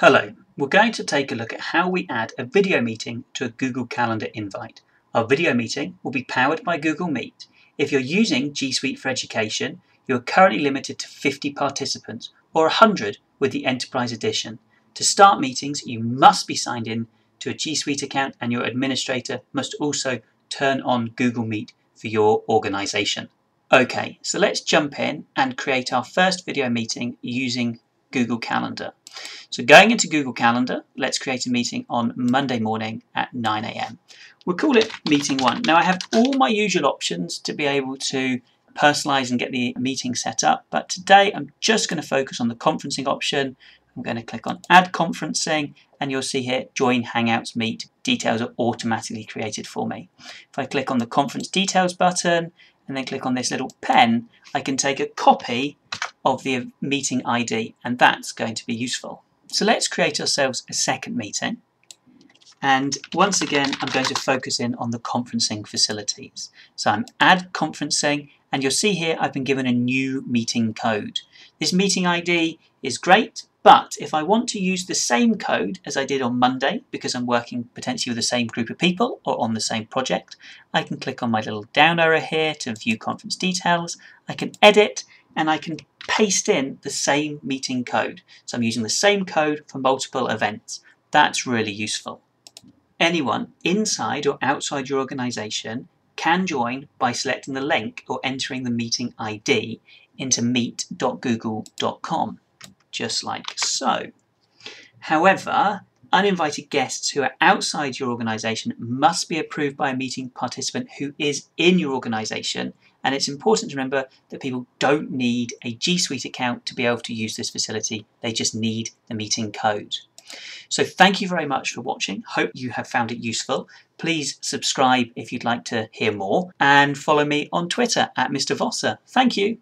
Hello, we're going to take a look at how we add a video meeting to a Google Calendar invite. Our video meeting will be powered by Google Meet. If you're using G Suite for Education, you're currently limited to 50 participants or 100 with the Enterprise Edition. To start meetings, you must be signed in to a G Suite account and your administrator must also turn on Google Meet for your organization. Okay, so let's jump in and create our first video meeting using Google Calendar. So going into Google Calendar, let's create a meeting on Monday morning at 9 a.m. We'll call it meeting one. Now I have all my usual options to be able to personalize and get the meeting set up, but today I'm just going to focus on the conferencing option. I'm going to click on add conferencing and you'll see here join Hangouts Meet. Details are automatically created for me. If I click on the conference details button and then click on this little pen, I can take a copy of the meeting ID and that's going to be useful. So let's create ourselves a second meeting and once again I'm going to focus in on the conferencing facilities. So I'm add conferencing and you'll see here I've been given a new meeting code. This meeting ID is great but if I want to use the same code as I did on Monday, because I'm working potentially with the same group of people or on the same project, I can click on my little down arrow here to view conference details. I can edit and I can paste in the same meeting code. So I'm using the same code for multiple events. That's really useful. Anyone inside or outside your organization can join by selecting the link or entering the meeting ID into meet.google.com, just like so. However, uninvited guests who are outside your organization must be approved by a meeting participant who is in your organization and it's important to remember that people don't need a G Suite account to be able to use this facility. They just need the meeting code. So thank you very much for watching. Hope you have found it useful. Please subscribe if you'd like to hear more and follow me on Twitter at Mr. Vosser. Thank you.